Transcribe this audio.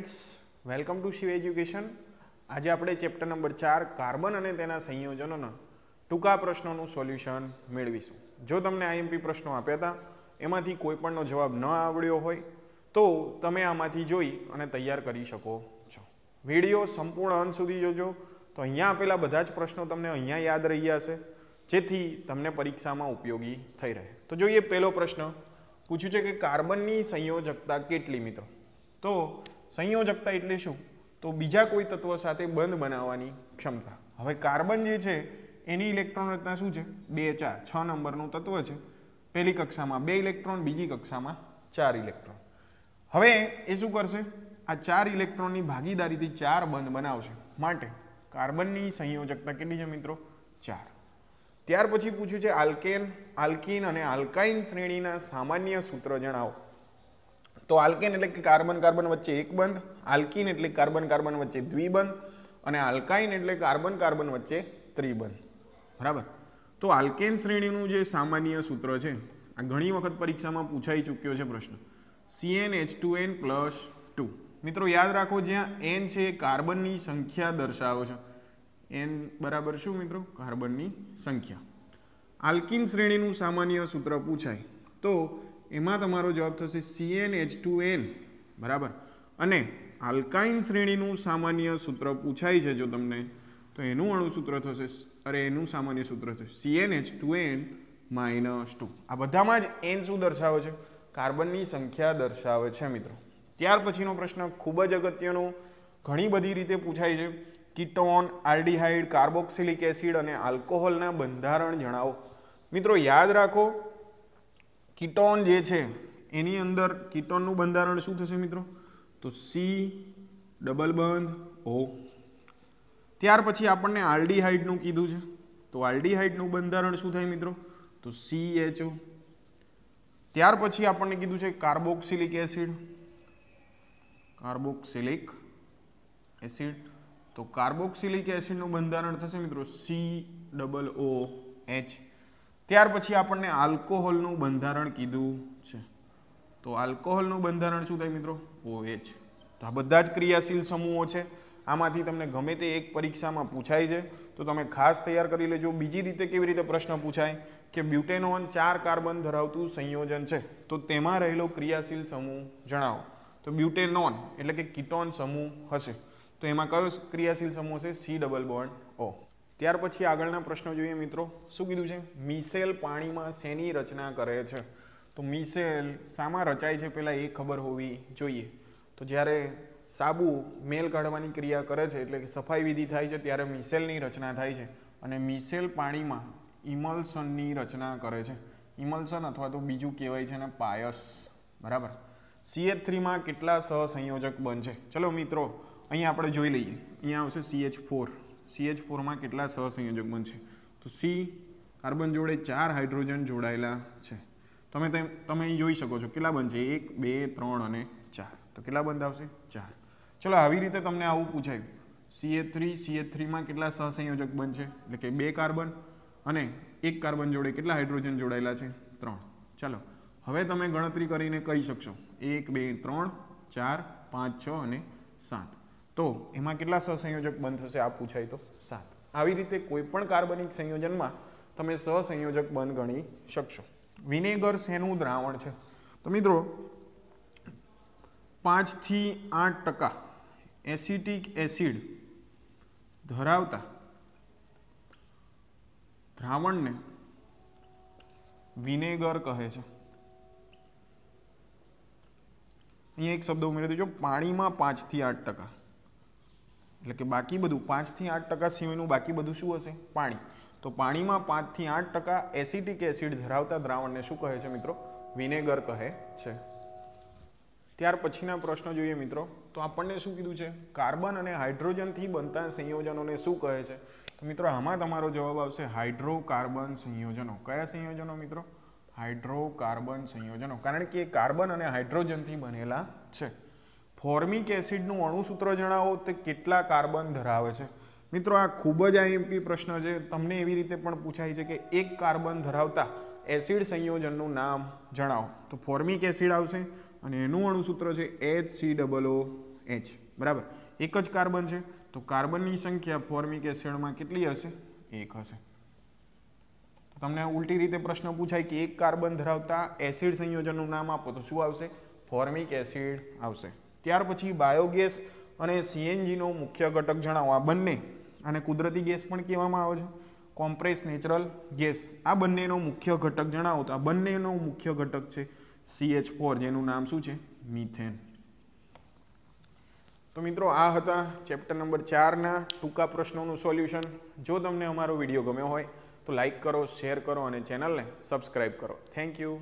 Friends welcome to Shiv education આજે આપણે chapter number ચાર કાર્બન અને તેના સંયોજનોના ટૂંકા પ્રશ્નોનું સોલ્યુશન મેળવીશું. જો તમને આઈએમપી પ્રશ્નો આપ્યા હતા, એમાંથી કોઈ પણનો જવાબ ન આવડ્યો હોય, તો તમે આમાંથી જોઈ અને તૈયાર કરી શકો છો. વીડિયો સંપૂર્ણ અંત સુધી જોજો. તો અહીંયા આપેલા બધા જ પ્રશ્નો તમને અહીંયા યાદ રહી હશે જેથી તમને પરીક્ષામાં ઉપયોગી થઈ રહે. તો જોઈએ પહેલો પ્રશ્ન. પૂછ્યું છે કે કાર્બનની સંયોજકતા કેટલી, મિત્રો? તો સંયોજકતા એટલે શું? તો બીજા કોઈ તત્વ સાથે બંધ બનાવવાની ક્ષમતા. હવે કાર્બન જે છે, એની ઇલેક્ટ્રોન રચના શું છે? બે ચાર, છ નંબરનું તત્વ છે. પહેલી કક્ષામાં બે ઇલેક્ટ્રોન, બીજી કક્ષામાં ચાર ઇલેક્ટ્રોન. હવે એ શું કરશે? આ ચાર ઇલેક્ટ્રોનની ભાગીદારીથી ચાર બંધ બનાવશે. માટે કાર્બનની સંયોજકતા કેટલી છે મિત્રો? ચાર. ત્યાર પછી પૂછ્યું છે આલ્કેન, આલ્કીન અને આલ્કાઇન શ્રેણીના સામાન્ય સૂત્ર જણાવો. તો આલ્કેન એટલે કે કાર્બન કાર્બન વચ્ચે એક બંધ, આલ્કીન એટલે કાર્બન કાર્બન વચ્ચે દ્વિબંધ, અને આલ્કાઇન એટલે કાર્બન કાર્બન વચ્ચે ત્રિબંધ. બરાબર? તો આલ્કેન શ્રેણીનું જે સામાન્ય સૂત્ર છે, આ ઘણી વખત પરીક્ષામાં પૂછાઈ ચૂક્યો છે પ્રશ્ન. C n H two N plus two મિત્રો, યાદ રાખો, જ્યાં એન છે એ કાર્બનની સંખ્યા દર્શાવે છે. એન બરાબર શું મિત્રો? કાર્બનની સંખ્યા. આલ્કિન શ્રેણીનું સામાન્ય સૂત્ર પૂછાય. તો એમાં તમારો જવાબ થશે સીએન એચ ટુ એન બરાબર? અને આલ્કાઇન શ્રેણીનું સામાન્ય સૂત્ર પૂછાય છે જો તમને, તો એનું અણુસૂત્ર થશે અરે, એનું સામાન્ય સૂત્ર થશે C n H two N minus two આ બધામાં જ એન શું દર્શાવે છે? કાર્બનની સંખ્યા દર્શાવે છે, મિત્રો. ત્યાર પછીનો પ્રશ્ન ખૂબ જ અગત્યનો, ઘણી બધી રીતે પૂછાય છે. કીટોન, આલ્ડીહાઇડ, કાર્બોક્સિલિક એસિડ અને આલ્કોહોલના બંધારણ જણાવો. મિત્રો, યાદ રાખો કીટોન જે છે, એની અંદર કીટોનનું બંધારણ શું થશે મિત્રો? તો સી ડબલ બંધ ઓ ત્યાર પછી આપણને આલ્ડીહાઇડનું કીધું છે. તો આલ્ડીહાઇડનું બંધારણ શું થાય મિત્રો? તો સી એચ ઓ ત્યાર પછી આપણને કીધું છે કાર્બોક્સિલિક એસિડ. Carboxylic acid. તો કાર્બોક્સિલિક એસિડનું બંધારણ થશે મિત્રો સી ડબલ ઓ એચ ત્યાર પછી આપણને આલ્કોહોલનું બંધારણ કીધું છે. તો આલ્કોહોલનું બંધારણ શું થાય મિત્રો? ઓ એચ તો આ બધા જ ક્રિયાશીલ સમૂહો છે. આમાંથી તમને ગમે તે એક પરીક્ષામાં પૂછાય છે. તો તમે ખાસ તૈયાર કરી લેજો. બીજી રીતે કેવી રીતે પ્રશ્ન પૂછાય? કે બ્યુટેનોન ચાર કાર્બન ધરાવતું સંયોજન છે. તો તેમાં રહેલો ક્રિયાશીલ સમૂહ જણાવો. તો બ્યુટેનોન એટલે કે કિટોન સમૂહ હશે. તો એમાં કયો ક્રિયાશીલ સમૂહ હશે? C double bond O. ત્યાર પછી આગળના પ્રશ્નો જોઈએ મિત્રો. શું કીધું છે? મિસેલ પાણીમાં શેની રચના કરે છે? તો મિસેલ શામાં રચાય છે પહેલાં એ ખબર હોવી જોઈએ. તો જ્યારે સાબુ મેલ કાઢવાની ક્રિયા કરે છે, એટલે કે સફાઈ વિધિ થાય છે, ત્યારે મિસેલની રચના થાય છે. અને મિસેલ પાણીમાં ઇમલ્સનની રચના કરે છે. ઇમલ્સન અથવા તો બીજું કહેવાય છે ને પાયસ. બરાબર? સીએચ થ્રીમાં કેટલા સહસંયોજક બનશે? ચલો મિત્રો, અહીંયા આપણે જોઈ લઈએ. અહીંયા આવશે સીએચ ફોર. સીએચ ફોરમાં કેટલા સહસંયોજક બનશે તો સી કાર્બન જોડે ચાર હાઇડ્રોજન જોડાયેલા છે. તમે તમે જોઈ શકો છો કેટલા બનશે? એક, બે, ત્રણ અને ચાર. તો કેટલા બંધ આવશે ચાર. ચલો, આવી રીતે તમને આવું પૂછાયું. સીએ થ્રી સીએ થ્રીમાં કેટલા સહસંયોજક બનશે? એટલે કે બે કાર્બન અને એક કાર્બન જોડે કેટલા હાઇડ્રોજન જોડાયેલા છે? ત્રણ. ચાલો, હવે તમે ગણતરી કરીને કહી શકશો. એક, બે, ત્રણ, ચાર, પાંચ, છ અને સાત. તો એમાં કેટલા સહસંયોજક બંધ થશે આ પૂછાય તો? સાત. આવી રીતે કોઈ પણ કાર્બનિક સંયોજનમાં તમે સહસંયોજક બંધ ગણી શકશો. વિનેગર શેનું દ્રાવણ છે? તો મિત્રો પાંચથી આઠ ટકા એસિટિક એસિડ ધરાવતા દ્રાવણને વિનેગર કહે છે. અહીંયા એક શબ્દ ઉમેરી દેજો પાણીમાં પાંચથી આઠ ટકા. એટલે કે બાકી બધું પાંચથી આઠ ટકા સિવાયનું બાકી બધું શું હશે? પાણી. તો પાણીમાં પાંચથી આઠ ટકા એસિટિક એસિડ ધરાવતા દ્રાવણને શું કહે છે મિત્રો? વિનેગર કહે છે. ત્યાર પછીના પ્રશ્નો જોઈએ મિત્રો. તો આપણને શું કીધું છે? કાર્બન અને હાઇડ્રોજનથી બનતા સંયોજનોને શું કહે છે? તો મિત્રો, આમાં તમારો જવાબ આવશે હાઇડ્રોકાર્બન સંયોજનો. કયા સંયોજનો મિત્રો? હાઇડ્રોકાર્બન સંયોજનો. કારણ કે કાર્બન અને હાઇડ્રોજનથી બનેલા છે. ફોર્મિક એસિડનું અણુસૂત્ર જણાવો તે કેટલા કાર્બન ધરાવે છે? મિત્રો, આ ખૂબ જ આઈએમપી પ્રશ્ન છે. તમને એવી રીતે પણ પૂછાય છે કે એક કાર્બન ધરાવતા એસિડ સંયોજનનું નામ જણાવો. તો ફોર્મિક એસિડ આવશે અને એનું અણુસૂત્ર છે H C double O H બરાબર? એક જ કાર્બન છે. તો કાર્બનની સંખ્યા ફોર્મિક એસિડમાં કેટલી હશે? એક હશે. તમને ઉલટી રીતે પ્રશ્ન પૂછાય કે એક કાર્બન ધરાવતા એસિડ સંયોજનનું નામ આપો તો શું આવશે? ફોર્મિક એસિડ આવશે. ત્યાર પછી બાયોગેસ અને સીએનજીનો મુખ્ય ઘટક જણાવો આ બંને. અને કુદરતી ગેસ પણ કહેવામાં આવે છે. Compress natural gas. આ બંનેનો મુખ્ય ઘટક જણાવો તો આ બંનેનો મુખ્ય ઘટક છે સીએચ ફોર, જેનું નામ શું છે? મિથેન. તો મિત્રો, આ હતા ચેપ્ટર નંબર ચારના ટૂંકા પ્રશ્નોનું સોલ્યુશન. જો તમને અમારો વીડિયો ગમ્યો હોય તો લાઈક કરો, શેર કરો અને ચેનલને સબસ્ક્રાઈબ કરો. Thank you.